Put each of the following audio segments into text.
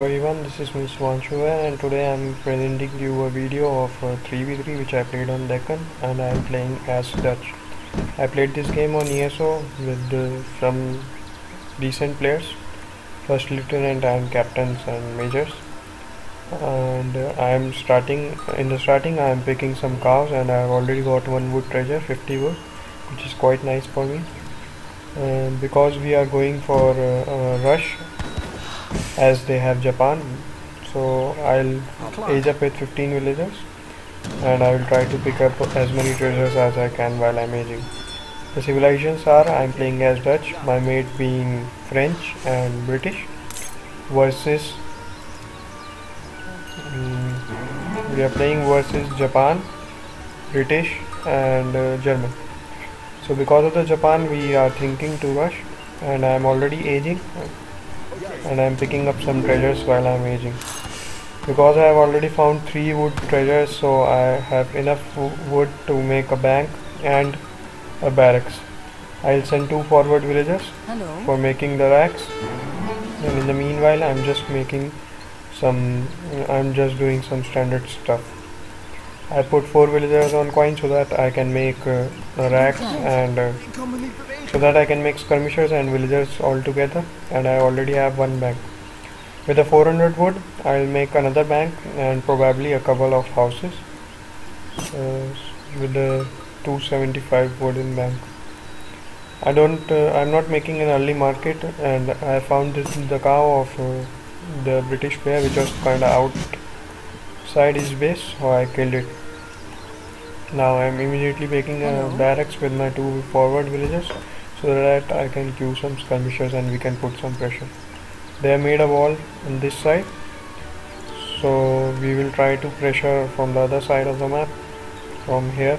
everyone this is Ms. Vanshuva and today I'm presenting you a video of uh, 3v3 which I played on Deccan and I'm playing as Dutch. I played this game on ESO with uh, some decent players first lieutenant and captains and majors and uh, I'm starting in the starting I'm picking some cows and I've already got one wood treasure 50 wood which is quite nice for me and because we are going for uh, rush as they have Japan so I'll age up with 15 villagers and I will try to pick up as many treasures as I can while I'm aging. The civilizations are I'm playing as Dutch, my mate being French and British versus um, we are playing versus Japan, British and uh, German. So because of the Japan we are thinking to rush and I'm already aging and I'm picking up some treasures while I'm aging. Because I have already found three wood treasures so I have enough wood to make a bank and a barracks. I'll send two forward villagers Hello. for making the racks. And in the meanwhile I'm just making some I'm just doing some standard stuff. I put four villagers on coin so that I can make uh, a rack and uh, so that I can make skirmishers and villagers all together and I already have one bank. With the 400 wood I'll make another bank and probably a couple of houses uh, with the 275 wood in bank. I don't uh, I'm not making an early market and I found this the cow of uh, the British player which was kinda outside his base so I killed it. Now I'm immediately making a barracks with my two forward villagers so that I can queue some skirmishers and we can put some pressure. They have made a wall on this side so we will try to pressure from the other side of the map from here.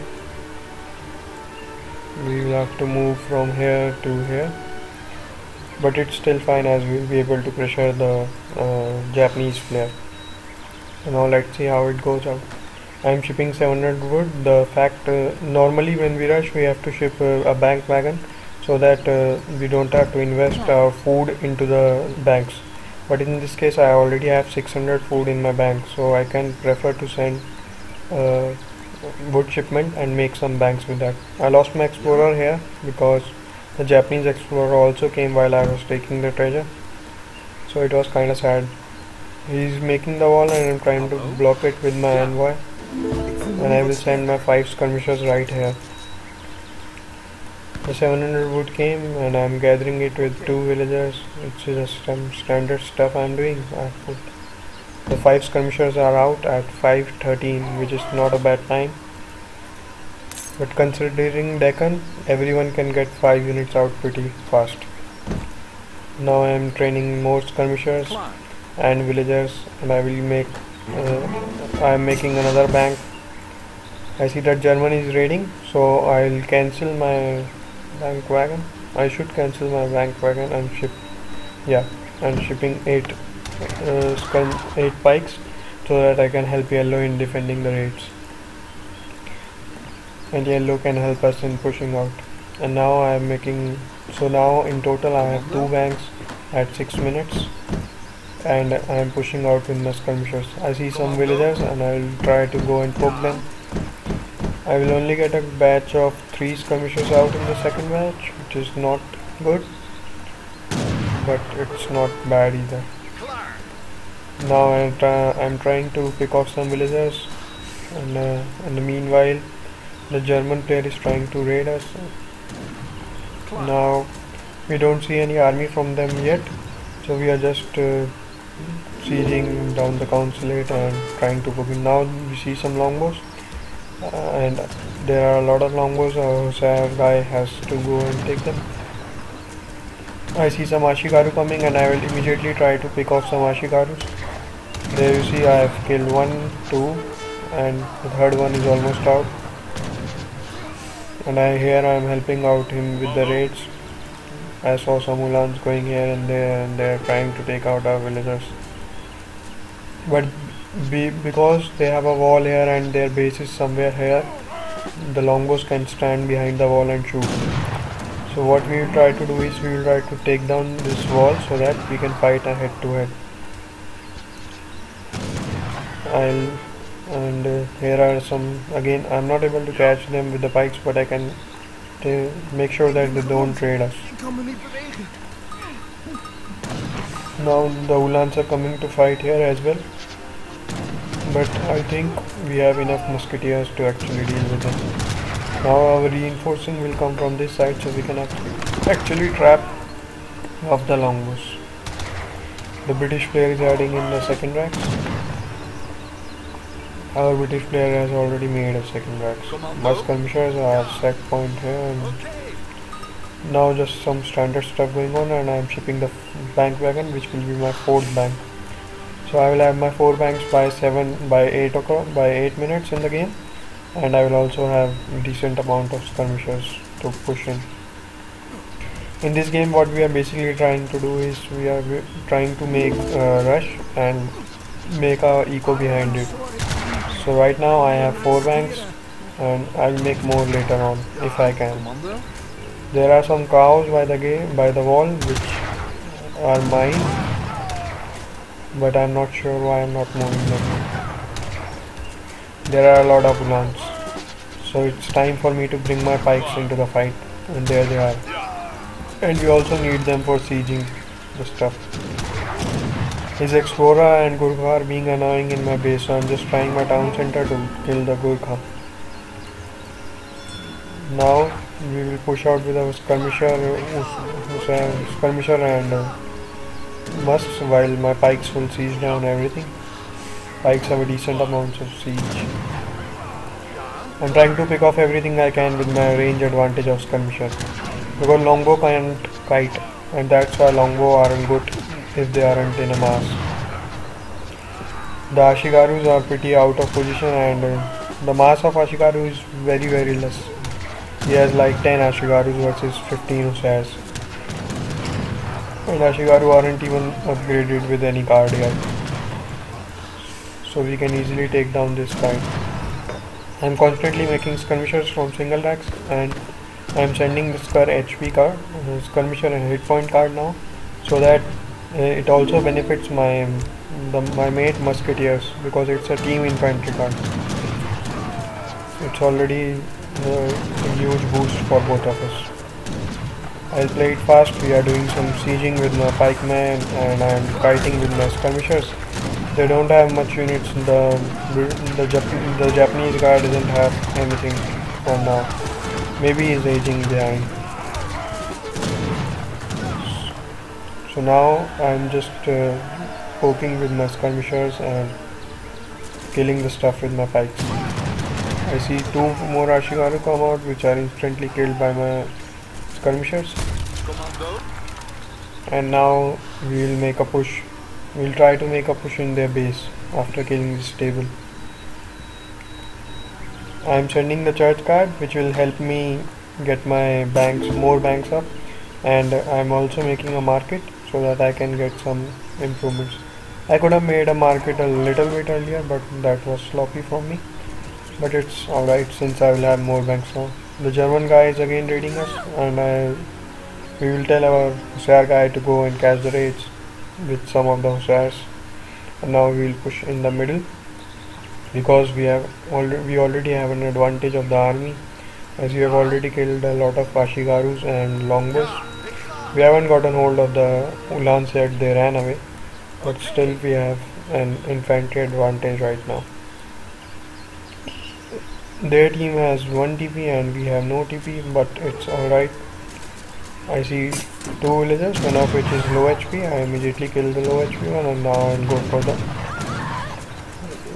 We will have to move from here to here but it's still fine as we will be able to pressure the uh, Japanese player. So now let's see how it goes out. I'm shipping 700 wood. The fact uh, normally when we rush we have to ship uh, a bank wagon so that uh, we don't have to invest our food into the banks. But in this case I already have 600 food in my bank so I can prefer to send uh, wood shipment and make some banks with that. I lost my explorer here because the Japanese explorer also came while I was taking the treasure. So it was kinda sad. He's making the wall and I'm trying to block it with my envoy. And I will send my 5 skirmishers right here the 700 wood came and I'm gathering it with two villagers. It's just some standard stuff I'm doing. I put the five skirmishers are out at 5:13, which is not a bad time. But considering Deccan, everyone can get five units out pretty fast. Now I am training more skirmishers and villagers, and I will make. Uh, I am making another bank. I see that German is raiding, so I'll cancel my bank wagon. I should cancel my bank wagon and ship yeah and shipping 8 uh, scum 8 pikes so that I can help yellow in defending the raids. And yellow can help us in pushing out. And now I am making so now in total I have two banks at 6 minutes and I am pushing out with my skirmishers I see some villagers and I will try to go and poke them I will only get a batch of 3 skirmishers out in the second match, which is not good but it's not bad either. Now I'm, try I'm trying to pick off some villagers and uh, in the meanwhile the German player is trying to raid us. Now we don't see any army from them yet so we are just uh, sieging down the consulate and trying to book in. Now we see some longbows uh, and there are a lot of longbows uh, so so guy has to go and take them. I see some Ashigaru coming and I will immediately try to pick off some Ashigarus there you see I have killed one two and the third one is almost out. And I here I am helping out him with the raids. I saw some Ulans going here and there and they are trying to take out our villagers. But be, because they have a wall here and their base is somewhere here the longbows can stand behind the wall and shoot. So what we will try to do is we will try to take down this wall so that we can fight a head to head. I'll and uh, here are some again I'm not able to catch them with the pikes but I can make sure that they don't trade us. Now the Ulans are coming to fight here as well but I think we have enough musketeers to actually deal with them now our reinforcing will come from this side so we can actually trap off the longbows the British player is adding in the second racks our British player has already made a second rack. My skirmishers are set point here and now just some standard stuff going on and I'm shipping the bank wagon which will be my fourth bank. So I will have my four banks by 7 by 8 o'clock by 8 minutes in the game. And I will also have decent amount of skirmishers to push in. In this game what we are basically trying to do is we are trying to make rush and make our eco behind it. So right now I have four banks and I'll make more later on if I can. There are some cows by the game by the wall which are mine but I'm not sure why I'm not moving them there are a lot of ulans so it's time for me to bring my pikes into the fight and there they are. And we also need them for sieging the stuff. His Explorer and Gurkha are being annoying in my base, so I'm just trying my town center to kill the Gurkha. Now we will push out with our skirmisher, uh, skirmisher and musks while my pikes will siege down everything. Pikes have a decent amount of siege. I'm trying to pick off everything I can with my range advantage of skirmisher. Because longbow can't kite and that's why longbow aren't good if they aren't in a mass. The Ashigarus are pretty out of position and uh, the mass of Ashigaru is very very less. He has like 10 Ashigarus versus 15 Hussars. And Ashigaru aren't even upgraded with any card yet. So we can easily take down this guy. I'm constantly making skirmishers from single racks and I'm sending this car HP card, uh, skirmisher and hit point card now so that uh, it also benefits my the, my mate musketeers because it's a team infantry card it's already uh, a huge boost for both of us I'll play it fast. We are doing some sieging with my pikemen and I'm fighting with my skirmishers. They don't have much units. The the, Jap the Japanese guy doesn't have anything for now. Maybe he's aging behind. So now I'm just uh, poking with my skirmishers and killing the stuff with my pikes. I see two more Ashigaru come out which are instantly killed by my skirmishers and now we will make a push we'll try to make a push in their base after killing this table I'm sending the church card which will help me get my banks more banks up and I'm also making a market so that I can get some improvements. I could have made a market a little bit earlier but that was sloppy for me. But it's alright since I will have more banks now. The German guy is again raiding us and I, we will tell our Hussar guy to go and catch the raids with some of the Hussars. And now we will push in the middle because we have already we already have an advantage of the army as we have already killed a lot of Ashigarus and longbows we haven't gotten hold of the Ulans yet, they ran away. But still we have an infantry advantage right now. Their team has 1 TP and we have no TP but it's alright. I see two villagers, one of which is low HP. I immediately kill the low HP one and now I'll go for the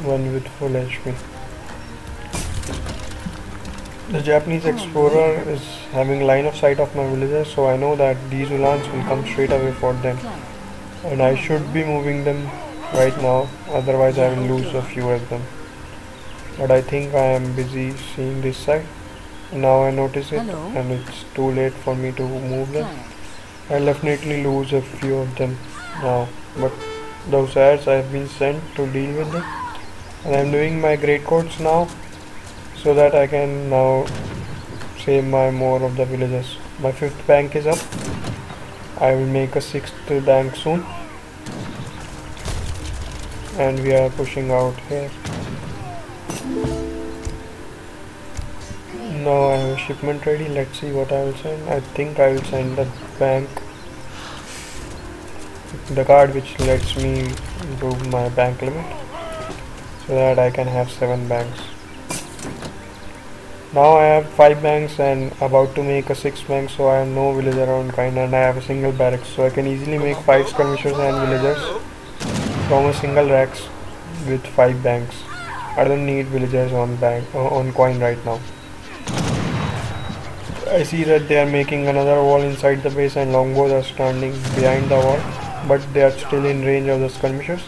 one with full HP. The Japanese explorer is having line of sight of my villagers so I know that these ulans will come straight away for them and I should be moving them right now otherwise I will lose a few of them but I think I am busy seeing this side. Now I notice it Hello. and it's too late for me to move them. I'll definitely lose a few of them now but those ads I have been sent to deal with them. And I'm doing my great coats now so that I can now save my more of the villages. My fifth bank is up. I will make a sixth bank soon. And we are pushing out here now I have a shipment ready let's see what I will send. I think I will send the bank the card which lets me improve my bank limit so that I can have 7 banks. Now I have 5 banks and about to make a 6 bank so I have no villager around kind and I have a single barracks so I can easily make 5 skirmishers and villagers from a single racks with 5 banks. I don't need villagers on bank uh, on coin right now I see that they are making another wall inside the base and longbows are standing behind the wall but they are still in range of the skirmishers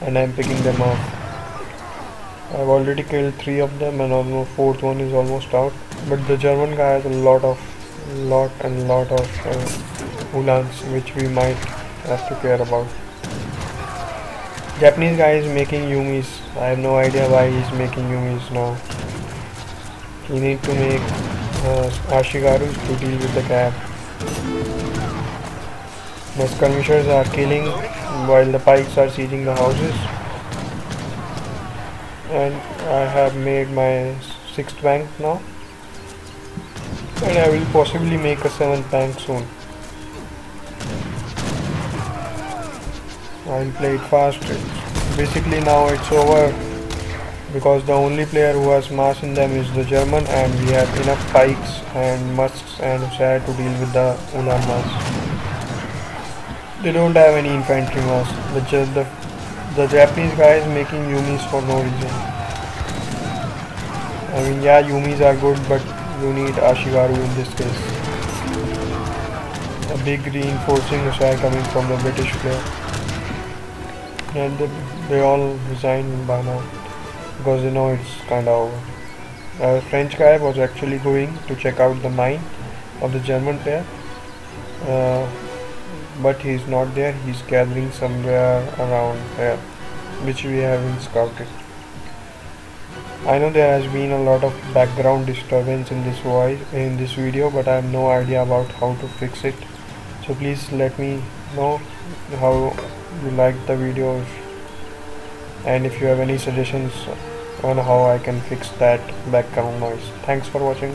and I am picking them off. I've already killed three of them and almost fourth one is almost out but the German guy has a lot of lot and lot of uh, ulans which we might have to care about. Japanese guy is making yumis. I have no idea why he's making yumis now. He need to make uh, Ashigarus to deal with the cab the skirmishers are killing while the pikes are sieging the houses. And I have made my sixth bank now. And I will possibly make a seventh bank soon. I'll play it fast. Basically now it's over because the only player who has mass in them is the German and we have enough pikes and musks and Hussar to deal with the Ulan mass they don't have any infantry mass the, the the Japanese guy is making Yumis for no reason. I mean, yeah, Yumis are good, but you need Ashigaru in this case. A big reinforcing Hussar coming from the British player. And they, they all resign by now because you know it's kinda over. A French guy was actually going to check out the mine of the German player. Uh, but he's not there he's gathering somewhere around here which we haven't scouted I know there has been a lot of background disturbance in this voice in this video but I have no idea about how to fix it so please let me know how you liked the video and if you have any suggestions on how I can fix that background noise thanks for watching